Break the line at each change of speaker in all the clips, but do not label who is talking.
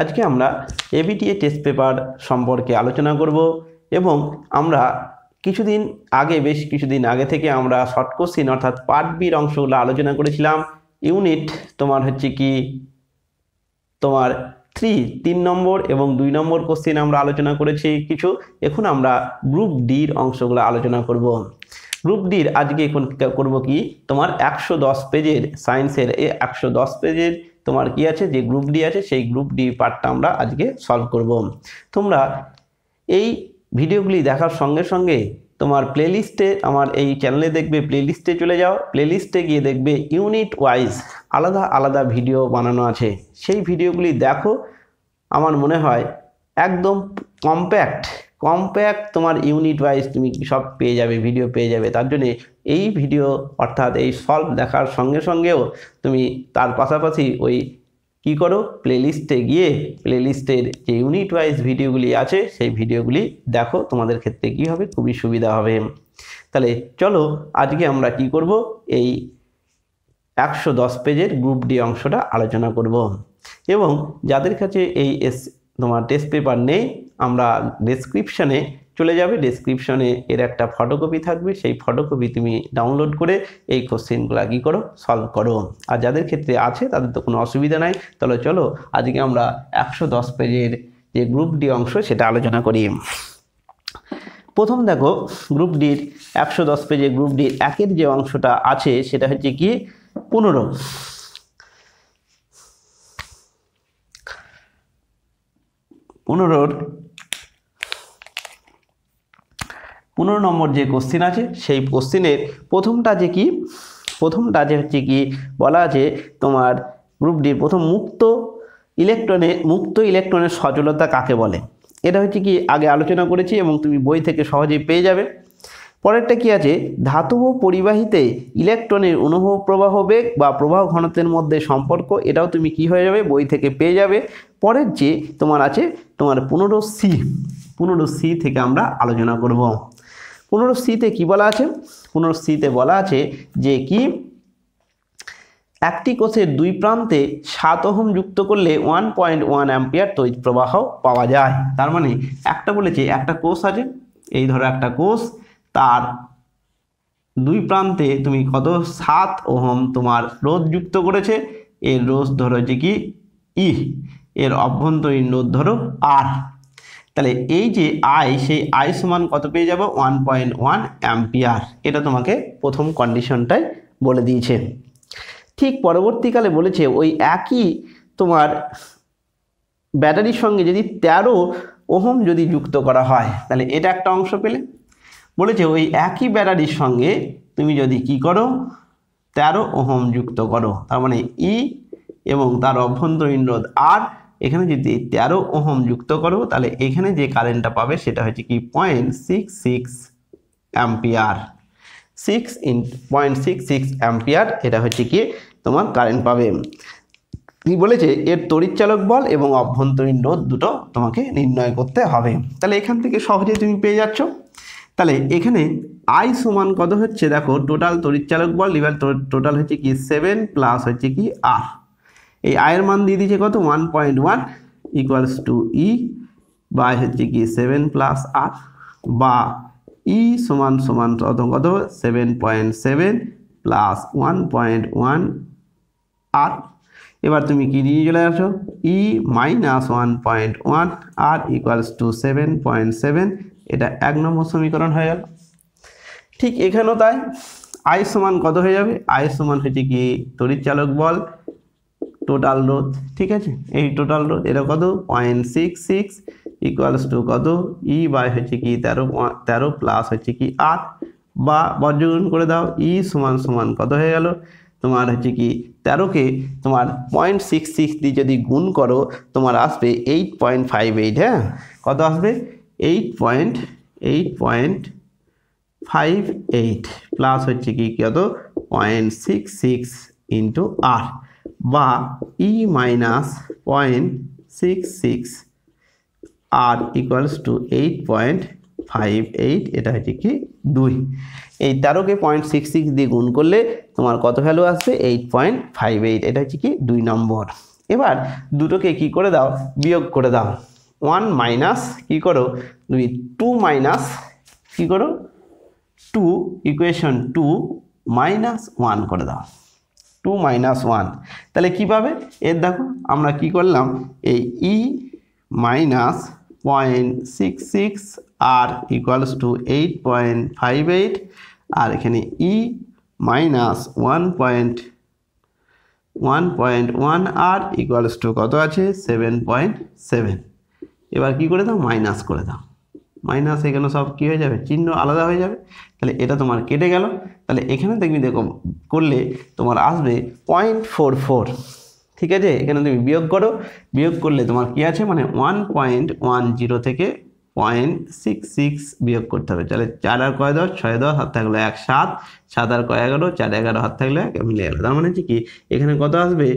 আজকে আমরা ABTA test paper সম্পর্কে আলোচনা করব এবং আমরা কিছুদিন আগে, বেশ কিছুদিন আগে থেকে আমরা শর্ট কোশ্চিন অর্থাৎ পার্ট বির অংশগুলো আলোচনা করেছিলাম। ইউনিট তোমার হচ্ছে কি? তোমার থ্রি তিন নম্বর এবং দুই নম্বর কোশ্চিন আমরা আলোচনা করেছি কিছু। এখন আমরা গ্রুপ ডির অংশগুলো আলোচনা করব। গ্রুপ ডির আজকে এখন করব কি? তোমার একশো দশ পেজের সায়েন্সের এই একশো দশ পেজের তোমার কি আছে? যে গ্রুপ ডি আছে, সেই গ্রুপ ডি পার্টটা আমরা আজকে সলভ করব। তোমরা এই ভিডিওগুলি দেখার সঙ্গে সঙ্গে তোমার প্লেলিস্টে আমার এই চ্যানেলে দেখবে প্লেলিস্টে চলে যাও। প্লেলিস্টে গিয়ে দেখবে ইউনিট ওয়াইজ আলাদা আলাদা ভিডিও বানানো আছে। সেই ভিডিওগুলি দেখো, আমার মনে হয় একদম কম্প্যাক্ট কম্প্যাক্ট তোমার ইউনিট ওয়াইজ তুমি সব পেয়ে যাবে ভিডিও পেয়ে যাবে। তার জন্যে এই ভিডিও অর্থাৎ এই সলভ দেখার সঙ্গে সঙ্গেও তুমি তার পাশাপাশি ওই কি করো? প্লেলিস্টে গিয়ে প্লেলিস্টের যে ইউনিট ওয়াইজ ভিডিওগুলি আছে, সেই ভিডিওগুলি দেখো তোমাদের ক্ষেত্রে কি হবে? খুবই সুবিধা হবে। তাহলে চলো আজকে আমরা কি করব? এই একশো দশ পেজের গ্রুপ ডি অংশটা আলোচনা করব। এবং যাদের কাছে এই এস তোমার টেস্ট পেপার নেই, আমরা ডেসক্রিপশানে চলে যাবে। ডেসক্রিপশনে এর একটা ফটোকপি থাকবে। সেই ফটোকপি তুমি ডাউনলোড করে এই কোশ্চেনগুলো কী করো সলভ করো। আর যাদের ক্ষেত্রে আছে, তাদের তো কোনো অসুবিধা নাই। তাহলে চলো, আজকে আমরা একশো দশ পেজের যে গ্রুপ ডি অংশ, সেটা আলোচনা করি। প্রথম দেখো গ্রুপ ডির একশো দশ পেজে গ্রুপ ডির একের যে অংশটা আছে, সেটা হচ্ছে কি? পনেরো। পনেরোর পনেরো নম্বর যে কোশ্চিন আছে, সেই কোশ্চিনের প্রথমটা যে কি? প্রথমটা যে হচ্ছে কি, বলা আছে তোমার গ্রুপ ডির প্রথম মুক্ত ইলেকট্রনে মুক্ত ইলেকট্রনের সচলতা কাকে বলে? এটা হচ্ছে কি, আগে আলোচনা করেছি এবং তুমি বই থেকে সহজেই পেয়ে যাবে। পরেরটা কি আছে? ধাতব পরিবাহিতে ইলেকট্রনের অনুভব প্রবাহ বেগ বা প্রবাহ ঘনত্বের মধ্যে সম্পর্ক, এটাও তুমি কি হয়ে যাবে? বই থেকে পেয়ে যাবে। পরের যে তোমার আছে, তোমার পনেরো সি পনেরো সি থেকে আমরা আলোচনা করব। পনেরো সিতে কী বলা আছে? পনেরো সিতে বলা আছে যে কি? একটি কোষের দুই প্রান্তে সাত ওহম যুক্ত করলে ওয়ান পয়েন্ট ওয়ান অ্যাম্পিয়ার তড়িৎ প্রবাহ পাওয়া যায়। তার মানে একটা বলেছে একটা কোষ আছে, এই ধরো একটা কোষ, তার দুই প্রান্তে তুমি কত? সাত ওহম তোমার রোধ যুক্ত করেছে, এর রোধ ধরো হচ্ছে কি? ই এর অভ্যন্তরীণ রোধ ধরো আর তাহলে এই যে আই সেই আই সমান কত পেয়ে যাব? ওয়ান পয়েন্ট ওয়ান অ্যাম্পিয়ার এটা তোমাকে প্রথম কন্ডিশনটাই বলে দিয়েছে। ঠিক পরবর্তীকালে বলেছে ওই একই তোমার ব্যাটারির সঙ্গে যদি তেরো ওহম যদি যুক্ত করা হয়, তাহলে এটা একটা অংশ পেলে। বলেছে ওই একই ব্যাটারির সঙ্গে তুমি যদি কি করো? তেরো ওহম যুক্ত করো। তার মানে ই এবং তার অভ্যন্তরীণ রোধ আর এখানে যদি তেরো ওহম যুক্ত করো, তাহলে এখানে যে কারেন্টটা পাবে সেটা হচ্ছে কি point six six ampere six in point six six ampere এটা হচ্ছে কি তোমার কারেন্ট পাবে। কি বলেছে? এর তড়িৎচালক বল এবং অভ্যন্তরীণ রোধ দুটো তোমাকে নির্ণয় করতে হবে। তাহলে এখান থেকে সহজে তুমি পেয়ে যাচ্ছ। তাহলে এখানে আই সমান কত হচ্ছে? দেখো টোটাল তড়িৎচালক বল এবার টোটাল হচ্ছে কি সেভেন প্লাস হচ্ছে কি আর এই আয়ের মান দিয়ে দিয়েছে কত? One point one equals to E বা হচ্ছে কি সেভেন প্লাস আর বা ই সমান সমান কত কত? Seven point seven plus one point one r এবার তুমি কি নিয়ে চলে আসো? E minus one point one r equals to seven point seven এটা এক নম্বর সমীকরণ হয়ে গেল। ঠিক এখানেও তাই আই সমান কত হয়ে যাবে? আই সমান হচ্ছে কি তড়িৎচালক বল। টোটাল রোধ, ঠিক আছে? এই টোটাল রোধ এটা কত? Point six six equals to কত? ই বাই হচ্ছে কি তেরো তেরো প্লাস হচ্ছে কি আট। বা বর্জগুণ করে দাও ই সমান সমান কত হয়ে গেল? তোমার হচ্ছে কি তেরোকে তোমার পয়েন্ট সিক্স সিক্স দিয়ে যদি গুণ করো, তোমার আসবে এইট পয়েন্ট ফাইভ এইট হ্যাঁ? কত আসবে? Eight point eight point five eight plus হচ্ছে কি কত? Point six six into r বা E minus point six six r equals to eight point five eight এটা হচ্ছে কি দুই। এই তেরোকে পয়েন্ট সিক্স সিক্স দিয়ে গুণ করলে তোমার কত ভ্যালু আসবে? এইট পয়েন্ট ফাইভ এইট এটা হচ্ছে কি দুই নম্বর। এবার দুটোকে কি করে দাও? বিয়োগ করে দাও। ওয়ান মাইনাস কি করো? তুমি টু মাইনাস কি করো? Two equation two minus one করে দাও। টু মাইনাস ওয়ান তাহলে কী পাবে এর দেখো, আমরা কি করলাম? এই E minus point six six r equals to eight point five eight আর এখানে E minus one point one point one r equals to কত আছে? সেভেন পয়েন্ট সেভেন এবার কী করে দাও? মাইনাস করে দাও। মাইনাস এখানে সব কী হয়ে যাবে? চিহ্ন আলাদা হয়ে যাবে। তাহলে এটা তোমার কেটে গেল। তাহলে এখানে দেখবি দেখো, করলে তোমার আসবে পয়েন্ট ফোর ফোর ঠিক আছে? এখানে তুমি বিয়োগ করো। বিয়োগ করলে তোমার কি আছে? মানে ওয়ান পয়েন্ট ওয়ান জিরো থেকে পয়েন্ট সিক্স সিক্স বিয়োগ করতে হবে। তাহলে চার আর কয় দশ? ছয় দশ হাত থাকল এক, সাত। সাত আর কয় এগারো? চার, এগারো হাত থাকলে এক মিলে গেলো তার মানে হচ্ছে কি, এখানে কত আসবে?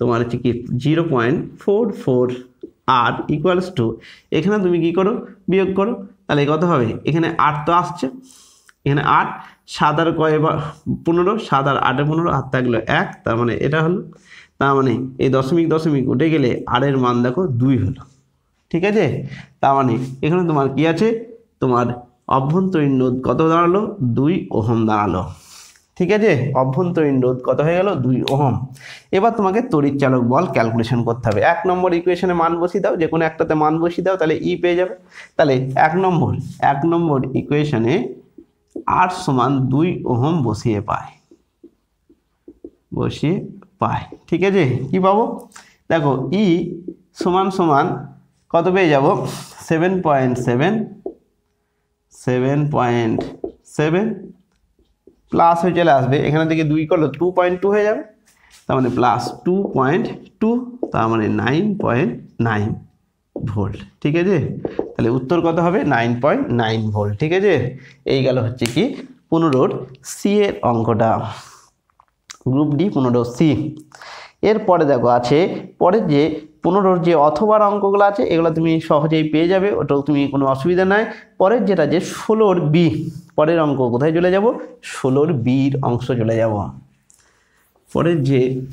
তোমার হচ্ছে কি zero point four four r equals to এখানে তুমি কি করো? বিয়োগ করো। তাহলে কত হবে? এখানে আট তো আসছে। এখানে আট, সাত আর কয় বা পনেরো, সাত আর আটে পনেরো হাত থাকল এক, তার মানে এটা হলো। তার মানে এই দশমিক দশমিক উঠে গেলে আরের মান দেখো দুই হলো। ঠিক আছে? তার মানে এখানে তোমার কি আছে? তোমার অভ্যন্তরীণ রোধ কত দাঁড়াল? দুই ওহম দাঁড়াল। ঠিক আছে? অভ্যন্তরীণ রোধ কত হয়ে গেল? দুই ওহম। এবার তোমাকে তড়িৎ চালক বল ক্যালকুলেশন করতে হবে। এক নম্বর ইকুয়েশনে মান বসিয়ে দাও যে কোনো একটাতে মান বসিয়ে দাও, তাহলে ই পেয়ে যাবে। তাহলে এক নম্বর এক নম্বর ইকুয়েশনে আর সমান দুই ওহম বসিয়ে পায়। বসিয়ে পায়। ঠিক আছে? কি পাবো? দেখো ই সমান সমান কত পেয়ে যাব? Seven point seven seven point seven plus হয়ে চলে আসবে। এখানে থেকে দুই করল টু পয়েন্ট টু হয়ে যাবে। তার মানে প্লাস টু পয়েন্ট টু তার মানে নাইন পয়েন্ট নাইন ভোল্ট ঠিক আছে? তাহলে উত্তর কত হবে? নাইন পয়েন্ট নাইন ভোল্ট ঠিক আছে? এই গেল হচ্ছে কি পনেরোর সি এর অঙ্কটা। গ্রুপ ডি পনেরো সি এরপরে দেখো আছে পরের যে পনেরোর যে অথবার অঙ্কগুলো আছে, এগুলো তুমি সহজেই পেয়ে যাবে। ওটাও তুমি কোনো অসুবিধা নাই। পরের যেটা যে ষোলোর বি পরের অঙ্ক কোথায় চলে যাব? ষোলোর বির অংশ চলে যাব। পরের যে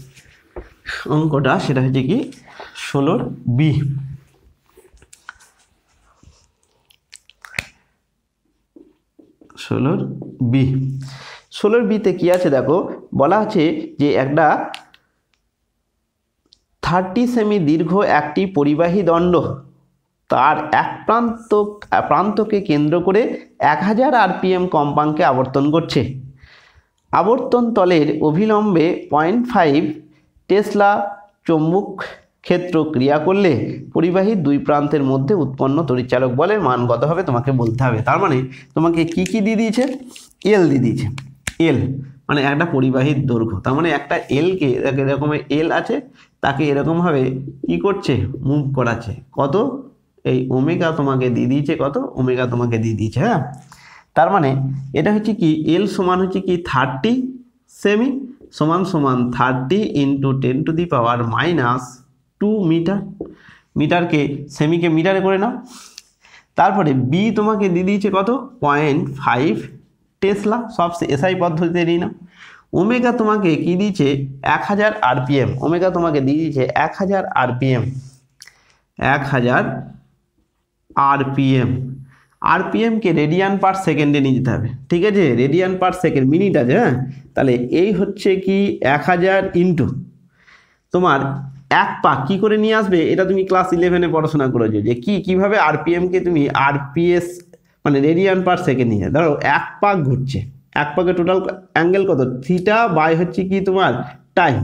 অঙ্কটা সেটা হচ্ছে কি? ষোলোর বি। ষোলোর বি। ষোলোর বিতে কি আছে দেখো? বলা আছে যে একটা থার্টি সেমি দীর্ঘ একটি পরিবাহী দণ্ড। তার এক প্রান্ত প্রান্তকে কেন্দ্র করে এক হাজার আরপিএম কম্পাঙ্কে আবর্তন করছে। আবর্তন তলের অভিলম্বে পয়েন্ট ফাইভ টেসলা চৌম্বক ক্ষেত্র ক্রিয়া করলে পরিবাহী দুই প্রান্তের মধ্যে উৎপন্ন তড়িৎচালক বলের মান কত হবে তোমাকে বলতে হবে। তার মানে তোমাকে কি কি দিয়ে দিয়েছে? এল দিয়ে দিয়েছে। এল মানে একটা পরিবাহীর দৈর্ঘ্য। তার মানে একটা এলকে এরকম এল আছে, তাকে এরকমভাবে কি করছে? মুভ করাচ্ছে। কত? এই ওমেগা তোমাকে দিয়ে দিয়েছে কত? ওমেগা তোমাকে দিয়ে দিয়েছে হ্যাঁ? তার মানে এটা হচ্ছে কি এল সমান হচ্ছে কি থার্টি সেমি সমান সমান thirty into ten to the power minus two metre মিটারকে সেমিকে মিটারে করে নাও। তারপরে বি তোমাকে দিয়ে দিয়েছে কত? পয়েন্ট ফাইভ টেসলা সব এসআই পদ্ধতিতে নিয়ে নাও। ওমেগা তোমাকে কি দিয়েছে? এক হাজার আরপিএম ওমেগা তোমাকে দিয়ে দিয়েছে এক হাজার আরপিএম এক হাজার আরপিএম। আরপিএমকে রেডিয়ান পার সেকেন্ডে নিয়ে যেতে হবে। ঠিক আছে? রেডিয়ান পার সেকেন্ড, মিনিট আছে হ্যাঁ? তাহলে এই হচ্ছে কি এক হাজার ইন্টু। তোমার এক পা কি করে নিয়ে আসবে? এটা তুমি ক্লাস ইলেভেনে পড়াশোনা করেছ যে কি, কীভাবে আরপিএমকে তুমি আরপিএস মানে রেডিয়ান পার সেকেন্ড নিয়ে ধরো এক পাক ঘুরছে। এক পাকে টোটাল অ্যাঙ্গেল কত? থিটা বাই হচ্ছে কি তোমার টাইম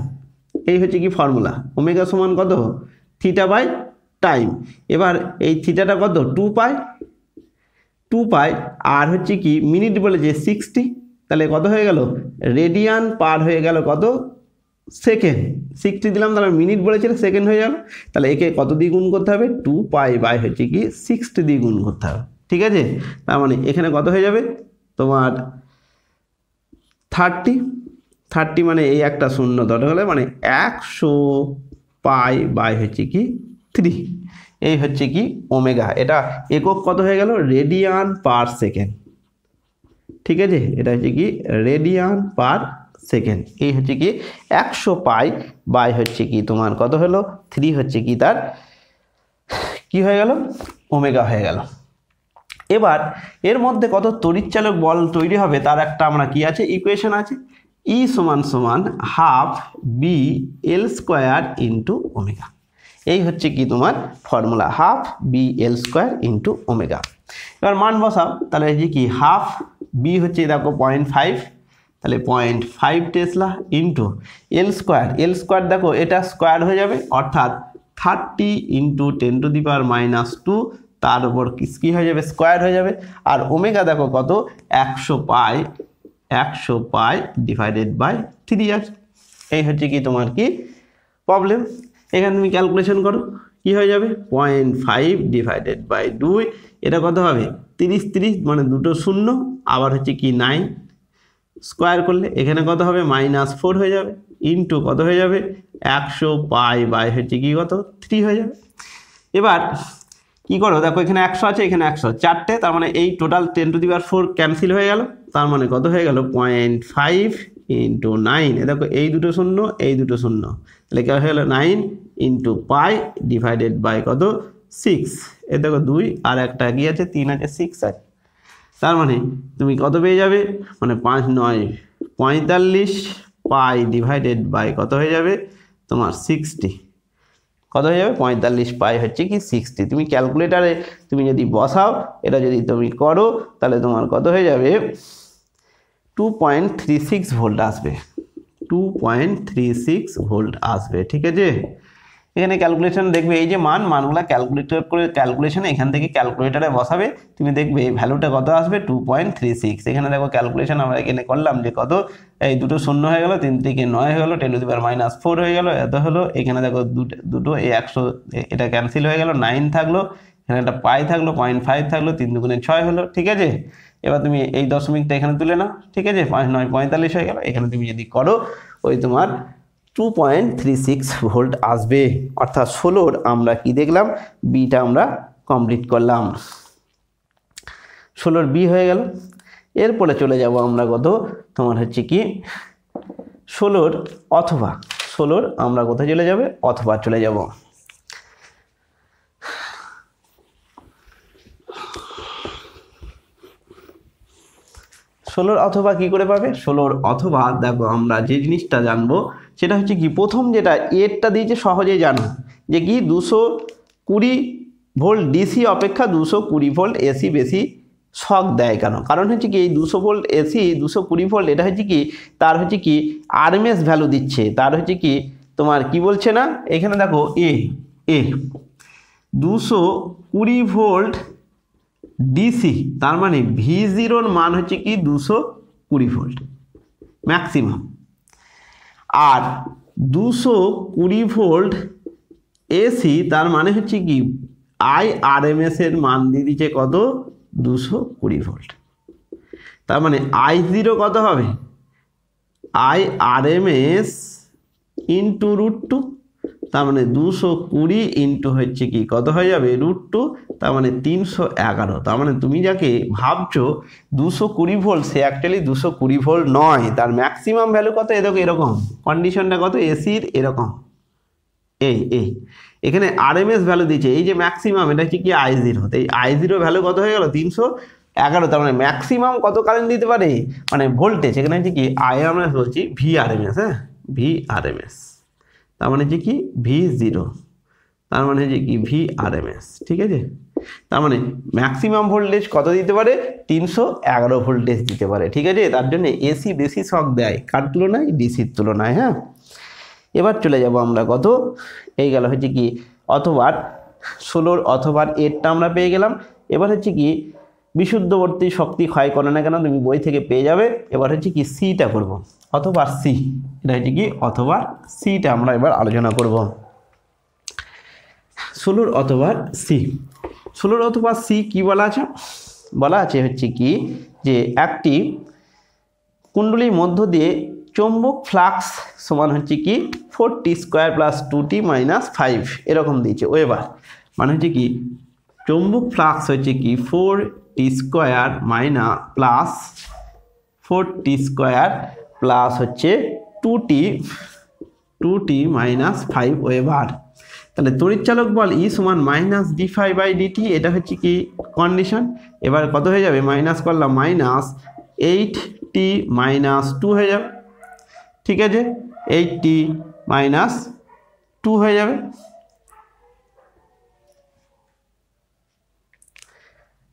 এই হচ্ছে কি ফর্মুলা ওমেগা সমান কত? থিটা বাই টাইম এবার এই থিটাটা কত? টু পাই টু পাই আর হচ্ছে কি মিনিট বলেছে সিক্সটি তাহলে কত হয়ে গেল? রেডিয়ান পার হয়ে গেল কত? সেকেন্ড সিক্সটি দিলাম, তাহলে মিনিট বলেছিল সেকেন্ড হয়ে গেল। তাহলে একে কত দিয়ে গুণ করতে হবে? টু পাই বাই হচ্ছে কি সিক্সটি দিয়ে গুণ করতে হবে। ঠিক আছে? তার মানে এখানে কত হয়ে যাবে? তোমার থার্টি থার্টি মানে এই একটা শূন্য ধরে হলে মানে একশো পাই বাই হচ্ছে কি থ্রি এই হচ্ছে কি ওমেগা এটা একক কত হয়ে গেল? রেডিয়ান পার সেকেন্ড ঠিক আছে? এটা হচ্ছে কি রেডিয়ান পার সেকেন্ড এই হচ্ছে কি একশো পাই বাই হচ্ছে কি তোমার কত হলো? থ্রি হচ্ছে কি তার কি হয়ে গেল? ওমেগা হয়ে গেল। এবার এর মধ্যে কত তড়িৎচালক বল তৈরি হবে তার একটা আমরা কি আছে? ইকুয়েশন আছে। ই সমান সমান half B L square into omega এই হচ্ছে কি তোমার formula half B L square into omega এবার মান বসাও, তাহলে এই যে কি হাফ বি হচ্ছে দেখো পয়েন্ট ফাইভ তাহলে point five tesla into L square L square দেখো এটা স্কোয়ার হয়ে যাবে, অর্থাৎ thirty into ten to the power minus two তার উপর কী হয়ে যাবে? স্কোয়ার হয়ে যাবে। আর ওমেগা দেখো কত? একশো পাই একশো পাই ডিভাইডেড বাই থ্রি আছে এই হচ্ছে কি তোমার কি প্রবলেম এখানে তুমি ক্যালকুলেশন করো, কি হয়ে যাবে? পয়েন্ট ফাইভ ডিভাইডেড বাই দুই এটা কত হবে? তিরিশ তিরিশ মানে দুটো শূন্য, আবার হচ্ছে কি নাইন স্কোয়ার করলে এখানে কত হবে? মাইনাস ফোর হয়ে যাবে ইন্টু কত হয়ে যাবে? একশো পাই বাই হচ্ছে কি কত? থ্রি হয়ে যাবে। এবার, কি করো? দেখো এখানে একশো আছে, এখানে একশো। চারটে, তার মানে এই total ten to the power four cancel হয়ে গেল, তার মানে কত হয়ে গেল? পয়েন্ট ফাইভ ইন্টু নাইন দেখো, এই দুটো শূন্য, এই দুটো শূন্য। তাহলে কে হয়ে গেলো? Nine into pi divided by কত? সিক্স এ দেখো, দুই আর একটা কি আছে? তিন আছে সিক্স আছে। তার মানে তুমি কত পেয়ে যাবে? মানে পাঁচ নয়, পঁয়তাল্লিশ পাই ডিভাইডেড বাই কত হয়ে যাবে? তোমার সিক্সটি কত হয়ে যাবে? পঁয়তাল্লিশ পাই হচ্ছে কি সিক্সটি তুমি ক্যালকুলেটারে তুমি যদি বসাও, এটা যদি তুমি করো, তাহলে তোমার কত হয়ে যাবে? Two point three six volt আসবে। Two point three six volt আসবে, ঠিক আছে? এখানে ক্যালকুলেশন দেখবে, এই যে মান, মানগুলো ক্যালকুলেটর করে ক্যালকুলেশনে এখান থেকে ক্যালকুলেটারে বসাবে, তুমি দেখবে এই ভ্যালুটা কত আসবে? টু পয়েন্ট থ্রি সিক্স এখানে দেখো ক্যালকুলেশন আমরা এখানে করলাম যে কত? এই দুটো শূন্য হয়ে গেল, তিন থেকে নয় হয়ে গেলো ten to the power minus four হয়ে গেলো, এত হলো। এখানে দেখো দুটো দুটো, এই একশো, এটা ক্যান্সেল হয়ে গেল নাইন থাকল। এখানে একটা পাই থাকল পয়েন্ট ফাইভ থাকল, তিন দুগুণে ছয় হলো, ঠিক আছে? এবার তুমি এই দশমিকটা এখানে তুলে নাও, ঠিক আছে? পাঁচ, নয়, পঁয়তাল্লিশ হয়ে গেল। এখানে তুমি যদি করো, ওই তোমার two point three six volt আসবে। অর্থাৎ ষোলোর আমরা কি দেখলাম? বিটা আমরা কমপ্লিট করলাম। ষোলোর বি হয়ে গেল। এরপরে চলে যাব আমরা কত? তোমার হচ্ছে কি? ষোলোর অথবা, ষোলোর আমরা কোথায় চলে যাবে? অথবা চলে যাব। ষোলোর অথবা কি করে পাবে? ষোলোর অথবা দেখো আমরা যে জিনিসটা জানব, সেটা হচ্ছে কি প্রথম যেটা এরটা দিয়েছে সহজেই জানো, যে কি দুশো কুড়ি ভোল্ট ডিসি অপেক্ষা দুশো কুড়ি ভোল্ট এসি বেশি শক দেয় কেন? কারণ হচ্ছে কি এই দুশো ভোল্ট এসি দুশো কুড়ি ভোল্ট এটা হচ্ছে কি, তার হচ্ছে কি আরএমএস ভ্যালু দিচ্ছে। তার হচ্ছে কি তোমার কি বলছে না? এখানে দেখো এ এ দুশো কুড়ি ভোল্ট ডিসি তার মানে ভি জিরোর মান হচ্ছে কি দুশো কুড়ি ভোল্ট ম্যাক্সিমাম আর দুশো কুড়ি ভোল্ট এসি তার মানে হচ্ছে কি আই আর এম এর মান দিয়ে দিচ্ছে কত? দুশো কুড়ি ভোল্ট তার মানে আই জিরো কত হবে? I R M S into root two তার মানে দুশো কুড়ি ইন্টু হচ্ছে কি? কত হয়ে যাবে? রুট টু তার মানে তিনশো এগারো। তার মানে তুমি যাকে ভাবছ, দুশো কুড়ি ভোল্ট সে অ্যাকচুয়ালি দুশো কুড়ি ভোল্ট নয়। তার ম্যাক্সিমাম ভ্যালু কত? এরকম। এরকম কন্ডিশনটা কত? এসির এরকম। এই এই। এখানে আরএমএস ভ্যালু দিচ্ছে এই যে ম্যাক্সিমাম এটা হচ্ছে কি আই জিরো এই আই জিরো ভ্যালু কত হয়ে গেল? তিনশো এগারো। তার মানে ম্যাক্সিমাম কত কারেন্ট দিতে পারে? মানে ভোল্টেজ এখানে হচ্ছে কি আই আমরা বলছি ভি আরএমএস হ্যাঁ? ভি আরএমএস তার মানে হচ্ছে কি ভি জিরো তার মানে হচ্ছে কি ভি আরএমএস ঠিক আছে? তার মানে ম্যাক্সিমাম ভোল্টেজ কত দিতে পারে? তিনশো এগারো ভোল্টেজ দিতে পারে, ঠিক আছে? তার জন্য এসি বেশি শক দেয়। কার তুলনায়? ডিসির তুলনায় হ্যাঁ? এবার চলে যাব আমরা কত? এই গেল হচ্ছে কি অথবা ষোলোর অথবা এরটা আমরা পেয়ে গেলাম। এবার হচ্ছে কি বিশুদ্ধবর্তী শক্তি ক্ষয় করে না কেন তুমি বই থেকে পেয়ে যাবে। এবার হচ্ছে কি সিটা করব। অথবা সি এটা হচ্ছে কি অথবা সিটা আমরা এবার আলোচনা করব। ষোলোর অথবা সি ষোলোর অথবা সি কি বলা আছে? বলা আছে হচ্ছে কি যে একটি কুণ্ডলীর মধ্য দিয়ে চৌম্বক ফ্লাক্স সমান হচ্ছে কি four t square plus two t minus five, এরকম দিয়েছে। ওয়েবার মানে হচ্ছে কি চৌম্বক ফ্লাক্স হচ্ছে কি four t square minus plus four t square plus হচ্ছে two t two t minus five weber তাহলে তড়িৎচালক বল ই সমান minus D five by dt এটা হচ্ছে কি কন্ডিশন এবার কত হয়ে যাবে? মাইনাস করলাম minus eight t minus two হয়ে যাবে। ঠিক আছে? এইট টি মাইনাস টু হয়ে যাবে।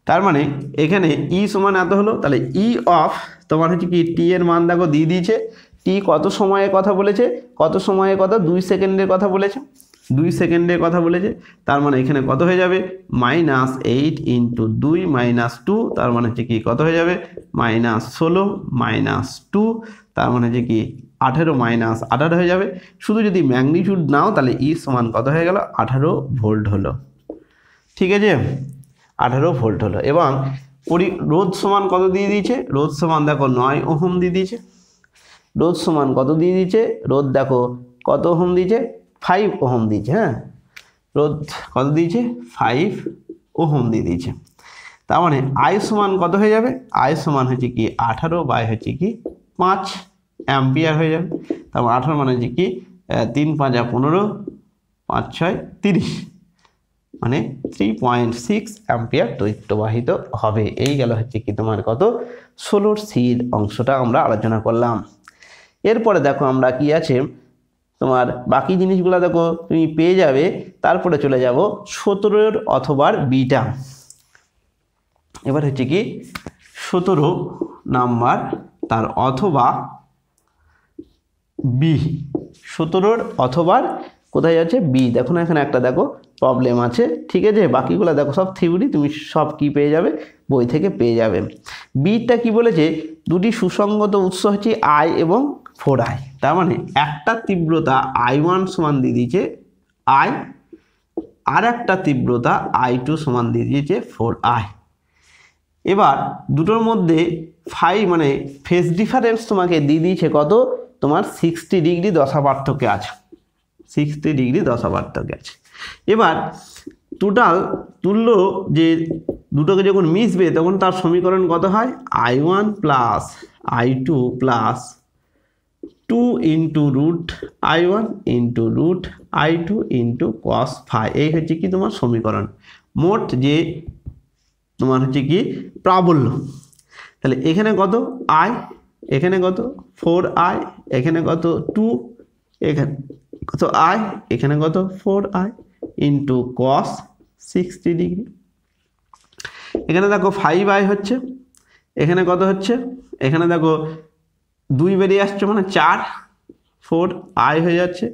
তার মানে এখানে ই সমান এত হলো, তাহলে ই অফ তোমার হচ্ছে কি টি এর মান দেখো দিয়ে দিয়েছে। টি কত সময়ে কথা বলেছে? কত সময়ে কথা? দুই সেকেন্ডের কথা বলেছে। দুই সেকেন্ডের কথা বলেছে। তার মানে এখানে কত হয়ে যাবে? মাইনাস এইট ইন্টু দুই মাইনাস টু তার মানে হচ্ছে কি কত হয়ে যাবে? মাইনাস ষোলো মাইনাস টু তার মানে হচ্ছে কি আঠেরো মাইনাস আঠারো হয়ে যাবে। শুধু যদি ম্যাগনিটিউড নাও, তাহলে ই সমান কত হয়ে গেল? আঠারো ভোল্ট হলো। ঠিক আছে? আঠারো ভোল্ট হলো। এবং পরি রোদ সমান কত দিয়ে দিয়েছে? রোদ সমান দেখো নয় ওহম দিয়ে দিয়েছে। রোদ সমান কত দিয়ে দিয়েছে? রোদ দেখো কত ওহম দিয়েছে? ফাইভ ওহম দিয়েছে হ্যাঁ? রোদ কত দিয়েছে? ফাইভ ওহম দিয়ে দিয়েছে। তার মানে আয় সমান কত হয়ে যাবে? আয় সমান হচ্ছে কি আঠারো বাই হচ্ছে কি পাঁচ অ্যাম্পিয়ার হয়ে যাবে। তারপর আঠারো মানে হচ্ছে কি তিন পাঁচা পনেরো, পাঁচ ছয় তিরিশ। মানে থ্রি পয়েন্ট সিক্স অ্যাম্পিয়ার প্রবাহিত হবে। এই গেল হচ্ছে কি তোমার কত? ষোলোর সির অংশটা আমরা আলোচনা করলাম। এরপরে দেখো আমরা কি আছে? তোমার বাকি জিনিসগুলো দেখো তুমি পেয়ে যাবে, তারপরে চলে যাব সতেরোর অথবার বিটা। এবার হচ্ছে কি সতেরো নাম্বার তার অথবা বি। সতেরোর অথবা কোথায় যাচ্ছে? বি। দেখো না এখানে একটা দেখো প্রবলেম আছে, ঠিক আছে? বাকিগুলো দেখো, সব থিওরি তুমি সব কি পেয়ে যাবে? বই থেকে পেয়ে যাবে। বিটা কি বলেছে? দুটি সুসঙ্গত উৎস হচ্ছে আই এবং ফোর আই তার মানে একটা তীব্রতা আই ওয়ান সমান দিয়ে দিয়েছে আই আর একটা তীব্রতা আই টু সমান দিয়ে দিয়েছে ফোর আই এবার দুটোর মধ্যে ফাইভ মানে ফেস ডিফারেন্স তোমাকে দিয়ে দিয়েছে কত? তোমার সিক্সটি ডিগ্রি দশা পার্থক্যে আছে। সিক্সটি ডিগ্রি দশা পার্থক্যে আছে। এবার টোটাল তুল্য যে দুটোকে যখন মিশবে তখন তার সমীকরণ কত হয়? I one plus I two plus two into root I one into root I two into cos phi এই হচ্ছে কি তোমার সমীকরণ? মোট যে তোমার হচ্ছে কি? প্রাবল্য। তাহলে এখানে কত? আই এখানে কত? ফোর আই এখানে কত? টু এখানে, কত? আই এখানে কত? Four I into cos sixty degree এখানে দেখো ফাইভ আই হচ্ছে, এখানে কত হচ্ছে? এখানে দেখো দুই বেরিয়ে আসছে মানে চার ফোর আই হয়ে যাচ্ছে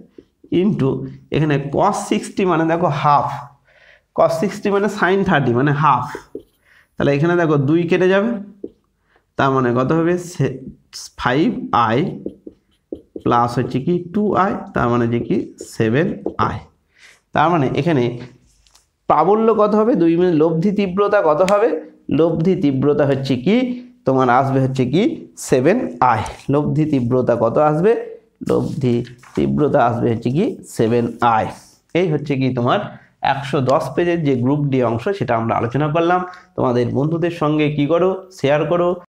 ইন্টু এখানে কস সিক্সটি মানে দেখো হাফ কস সিক্সটি মানে সাইন থার্টি মানে হাফ তাহলে এখানে দেখো দুই কেটে যাবে, তার মানে কত হবে? ফাইভ আই প্লাস হচ্ছে কি টু আই তার মানে যে কি সেভেন আই তার মানে এখানে প্রাবল্য কত হবে? দুই মিনিট লব্ধি তীব্রতা কত হবে? লব্ধি তীব্রতা হচ্ছে কি? তোমার আসবে হচ্ছে কি? সেভেন আই লব্ধি তীব্রতা কত আসবে? লব্ধি তীব্রতা আসবে হচ্ছে কি? সেভেন আই এই হচ্ছে কি তোমার একশো দশ পেজের যে গ্রুপ ডি অংশ, সেটা আমরা আলোচনা করলাম। তোমাদের বন্ধুদের সঙ্গে কি করো? শেয়ার করো।